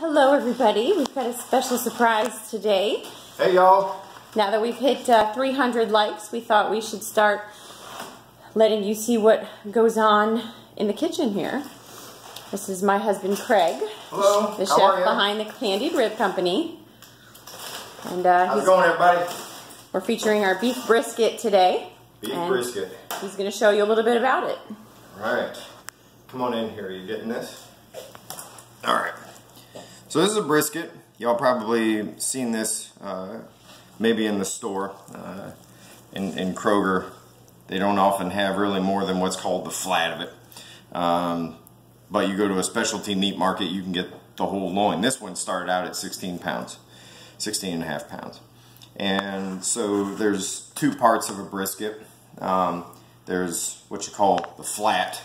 Hello, everybody. We've got a special surprise today. Hey, y'all. Now that we've hit uh, 300 likes, we thought we should start letting you see what goes on in the kitchen here. This is my husband, Craig. Hello. The How chef are you? behind the Candied Rib Company. And uh, How's it going, everybody? we're featuring our beef brisket today. Beef brisket. He's going to show you a little bit about it. All right. Come on in here. Are you getting this? All right. So this is a brisket. Y'all probably seen this uh, maybe in the store. Uh, in, in Kroger, they don't often have really more than what's called the flat of it. Um, but you go to a specialty meat market, you can get the whole loin. This one started out at 16 pounds, 16 and a half pounds. And so there's two parts of a brisket. Um, there's what you call the flat,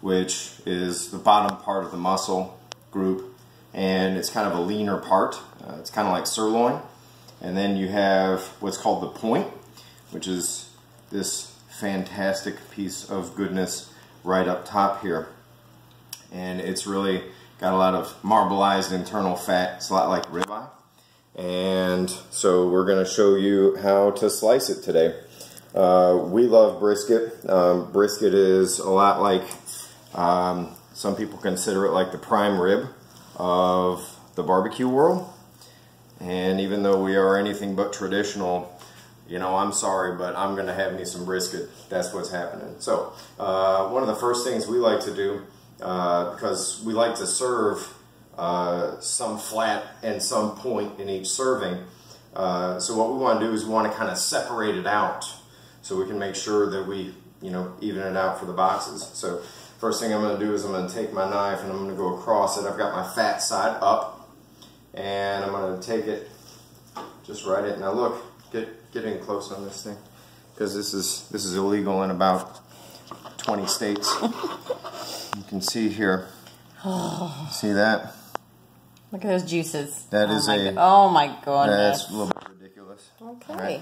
which is the bottom part of the muscle group, and it's kind of a leaner part. Uh, it's kind of like sirloin. And then you have what's called the point, which is this fantastic piece of goodness right up top here. And it's really got a lot of marbleized internal fat. It's a lot like ribeye. And so we're going to show you how to slice it today. Uh, we love brisket. Um, brisket is a lot like, um, some people consider it like the prime rib of the barbecue world. And even though we are anything but traditional, you know, I'm sorry, but I'm going to have me some brisket. That's what's happening. So, uh, one of the first things we like to do, uh, because we like to serve uh, some flat and some point in each serving. Uh, so what we want to do is we want to kind of separate it out so we can make sure that we, you know, even it out for the boxes. So first thing I'm going to do is I'm going to take my knife and I'm going to go across it. I've got my fat side up and I'm going to take it, just right it. Now look, get get in close on this thing because this is this is illegal in about 20 states. you can see here. See that? Look at those juices. That oh is a- go- Oh my oh god. That's a little bit ridiculous. Okay. Right.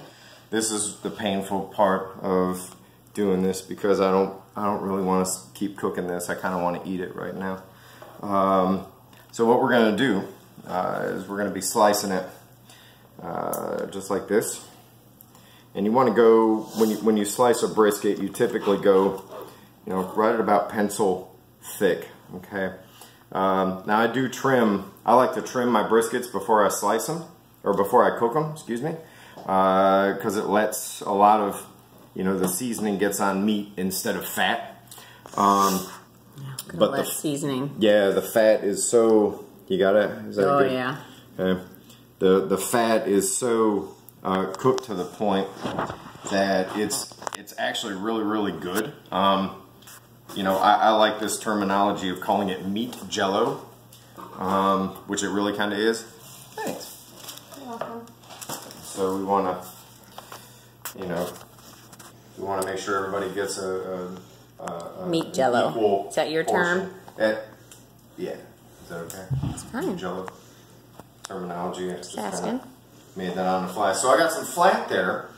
This is the painful part of doing this because I don't I don't really want to keep cooking this. I kind of want to eat it right now. Um, so what we're going to do uh, is we're going to be slicing it uh, just like this. And you want to go when you when you slice a brisket, you typically go, you know, right at about pencil thick. Okay. Um, now I do trim. I like to trim my briskets before I slice them, or before I cook them. Excuse me, because it lets a lot of, you know, the seasoning gets on meat instead of fat. Um, but the seasoning. yeah, the fat is so. You got it. Is that Oh good? yeah. Okay. The the fat is so uh, cooked to the point that it's it's actually really really good. Um, you know, I, I like this terminology of calling it meat jello, um, which it really kind of is. Thanks. You're welcome. So we want to, you know, we want to make sure everybody gets a, a, a, Meat jello. equal Is that your term? portion. Eh, yeah. Is that okay? It's fine. Jello terminology. I just kinda made that on the fly. So I got some flat there.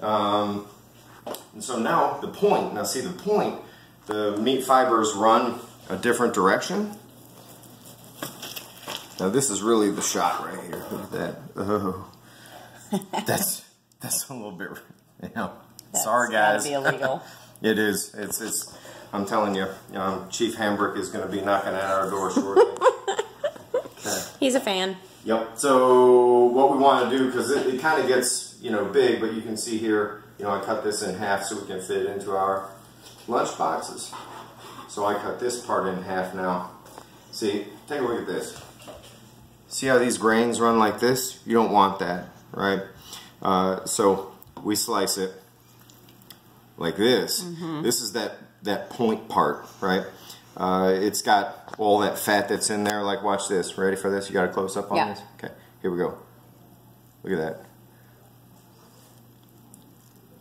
Um, and so now the point, now see the point, the meat fibers run a different direction. Now this is really the shot right here. Look at that. Oh. That's, that's a little bit, you know, That's sorry guys. be illegal. It is. It's. It's. I'm telling you, um, Chief Hambrick is going to be knocking at our door shortly. okay. He's a fan. Yep. So what we want to do, because it, it kind of gets you know big, but you can see here, you know, I cut this in half so we can fit it into our lunch boxes. So I cut this part in half now. See, take a look at this. See how these grains run like this? You don't want that, right? Uh, so we slice it like this. This is that, that point part, right? Uh, it's got all that fat that's in there. Like, watch this. Ready for this? You got a close up on Yeah. this? Okay, here we go. Look at that.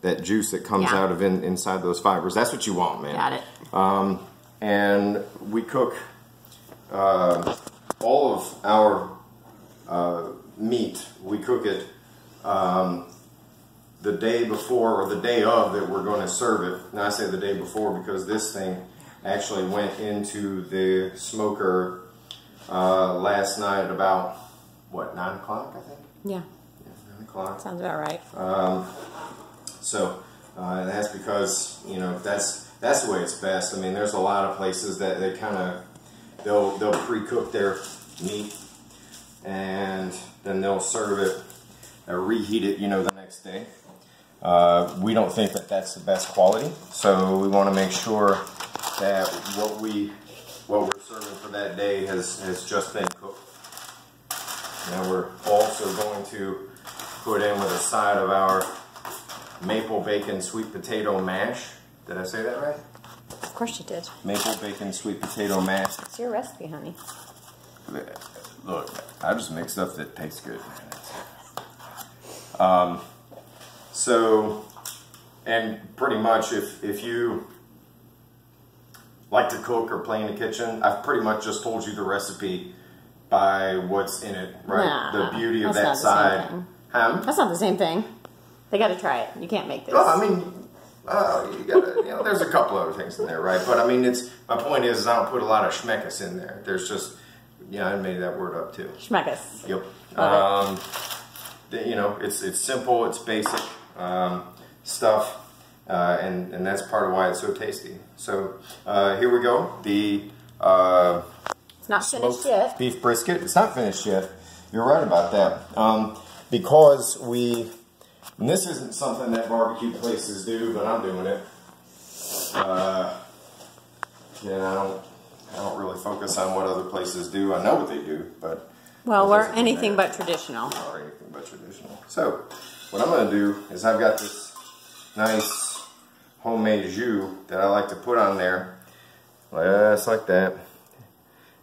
That juice that comes Yeah. out of in, inside those fibers. That's what you want, man. Got it. Um, and we cook uh, all of our uh, meat. We cook it um, the day before or the day of that we're going to serve it. Now I say the day before because this thing actually went into the smoker uh, last night at about, what, 9 o'clock, I think? Yeah, Yeah, 9 o'clock. sounds about right. Um, so uh, that's because you know that's that's the way it's best. I mean, there's a lot of places that they kind of they'll they'll pre-cook their meat and then they'll serve it or reheat it, you know, the next day. Uh, we don't think that that's the best quality, so we want to make sure that what we what we're serving for that day has has just been cooked. Now we're also going to put in with a side of our maple bacon sweet potato mash. Did I say that right? Of course you did. Maple bacon sweet potato mash. It's your recipe, honey. Look, I just make stuff that tastes good. Um, so, and pretty much if, if you like to cook or play in the kitchen, I've pretty much just told you the recipe by what's in it, right? Nah, the beauty of that's that not the same side. thing. Huh? That's not the same thing. They got to try it. You can't make this. Well, I mean, uh, you gotta, you know, there's a couple other things in there, right? But I mean, it's my point is, I don't put a lot of schmeckus in there. There's just, yeah, I made that word up too. Schmeckus. Yep. Love Um, the- you know, it's it's simple, it's basic um, stuff, uh, and and that's part of why it's so tasty. So uh, here we go. The uh, It's not finished yet. beef brisket. It's not finished yet. You're right about that. Um, because we, and this isn't something that barbecue places do, but I'm doing it. Uh, yeah, I don't, I don't really focus on what other places do. I know what they do, but Well, we're anything matter. but traditional. or anything but traditional. So, what I'm going to do is I've got this nice homemade jus that I like to put on there, just like that.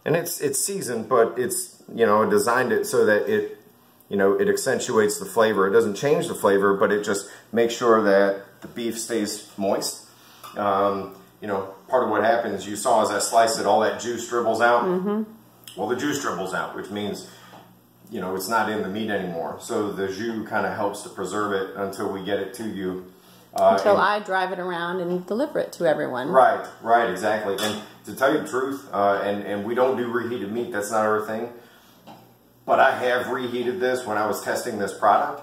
And it's it's seasoned, but it's you know designed it so that it you know it accentuates the flavor. It doesn't change the flavor, but it just makes sure that the beef stays moist. Um, you know, part of what happens you saw as I slice it, all that juice dribbles out. Mm-hmm. Well, the juice dribbles out, which means you know, it's not in the meat anymore. So the jus kind of helps to preserve it until we get it to you. Uh, Until and- I drive it around and deliver it to everyone. Right, right, exactly. And to tell you the truth, uh, and, and we don't do reheated meat, that's not our thing. But I have reheated this when I was testing this product.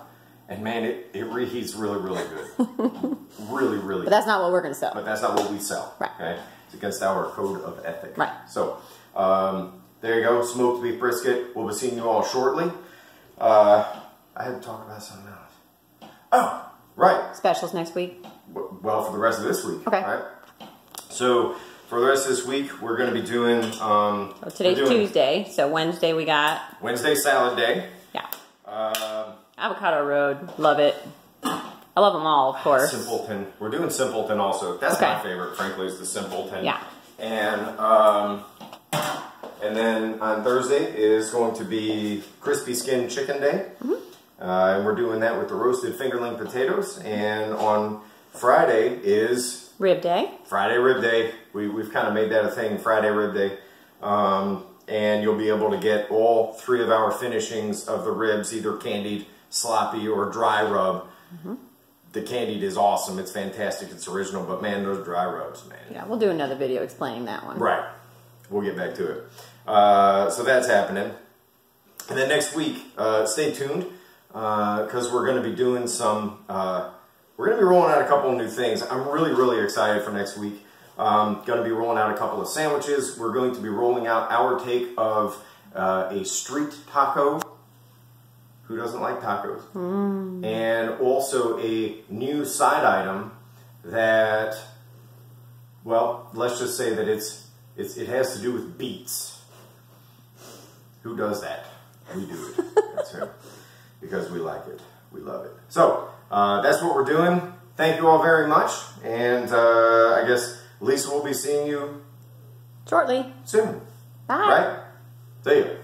And man, it, it reheats really, really good. really, really But that's not what we're going to sell. but that's not what we sell. Right. Okay, it's against our code of ethic. Right. So um, there you go, smoked beef brisket. We'll be seeing you all shortly. Uh, I had to talk about something else. Oh, right. Specials next week. Well, for the rest of this week. Okay. Right. So for the rest of this week, we're going to be doing. Um, So today's doing Tuesday, so Wednesday we got, Wednesday salad day. yeah, Um, Avocado Road. Love it. I love them all, of course. Simpleton. We're doing Simpleton also. That's my favorite, frankly, is the Simpleton. Yeah. And um, and then on Thursday is going to be crispy skin chicken day. Mm-hmm. Uh, and we're doing that with the roasted fingerling potatoes. And on Friday is Rib Day. Friday rib day. We, we've kind of made that a thing, Friday rib day. Um, and you'll be able to get all three of our finishings of the ribs, either candied, sloppy, or dry rub. The candied is awesome. It's fantastic. It's original. But man, those dry rubs, man. Yeah, we'll do another video explaining that one. Right. We'll get back to it. Uh, so that's happening. And then next week, uh, stay tuned because we're going to be doing some. Uh, we're going to be rolling out a couple of new things. I'm really, really excited for next week. Um, going to be rolling out a couple of sandwiches. We're going to be rolling out our take of uh, a street taco. Who doesn't like tacos? And also a new side item that well, let's just say that it's, it's it has to do with beets. Who does that? We do it. That's right. Because we like it. We love it. So uh, that's what we're doing. Thank you all very much, and uh, I guess Lisa will be seeing you Shortly. soon. Bye. Right? See you.